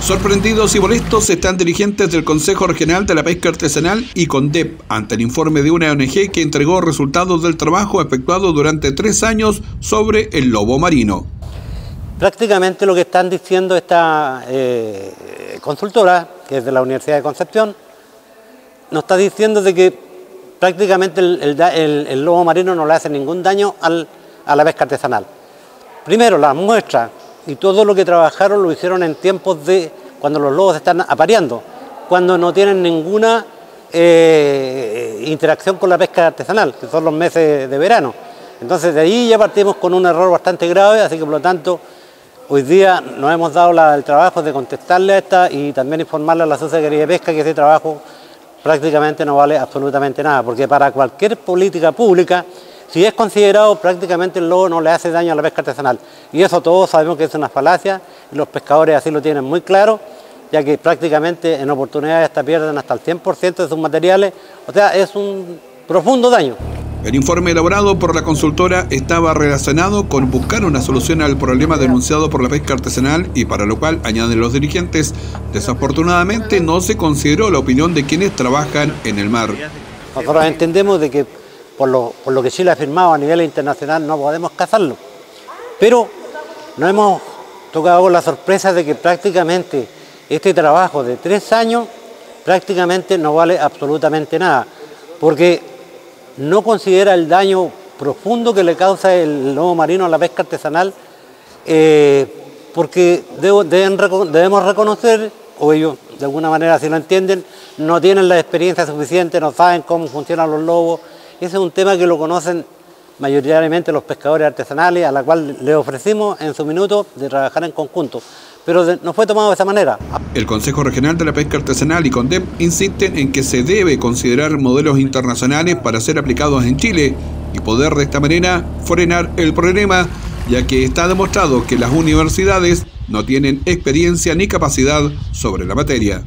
Sorprendidos y molestos están dirigentes del Consejo Regional de la Pesca Artesanal y CONDEP ante el informe de una ONG que entregó resultados del trabajo efectuado durante tres años sobre el lobo marino. Prácticamente lo que están diciendo esta eh, consultora, que es de la Universidad de Concepción, nos está diciendo de que prácticamente el, lobo marino no le hace ningún daño a la pesca artesanal. Primero, las muestras y todo lo que trabajaron lo hicieron en tiempos de cuando los lobos están apareando, cuando no tienen ninguna eh, interacción con la pesca artesanal, que son los meses de verano. Entonces de ahí ya partimos con un error bastante grave, así que por lo tanto hoy día nos hemos dado el trabajo de contestarle a esta y también informarle a la Sociedad de Pesca que ese trabajo prácticamente no vale absolutamente nada, porque para cualquier política pública si es considerado, prácticamente el lobo no le hace daño a la pesca artesanal. Y eso todos sabemos que es una falacia, y los pescadores así lo tienen muy claro, ya que prácticamente en oportunidades hasta pierden hasta el 100% de sus materiales, o sea, es un profundo daño. El informe elaborado por la consultora estaba relacionado con buscar una solución al problema denunciado por la pesca artesanal y para lo cual, añaden los dirigentes, desafortunadamente no se consideró la opinión de quienes trabajan en el mar. Nosotros entendemos de que por lo, que Chile ha firmado a nivel internacional, no podemos cazarlo. Pero nos hemos tocado la sorpresa de que prácticamente este trabajo de tres años prácticamente no vale absolutamente nada, porque no considera el daño profundo que le causa el lobo marino a la pesca artesanal, eh, porque debemos reconocer, o ellos de alguna manera si lo entienden, no tienen la experiencia suficiente, no saben cómo funcionan los lobos, ese es un tema que lo conocen mayoritariamente los pescadores artesanales, a la cual le ofrecimos en su minuto de trabajar en conjunto. Pero no fue tomado de esa manera. El Consejo Regional de la Pesca Artesanal y CONDEP insisten en que se debe considerar modelos internacionales para ser aplicados en Chile y poder de esta manera frenar el problema, ya que está demostrado que las universidades no tienen experiencia ni capacidad sobre la materia.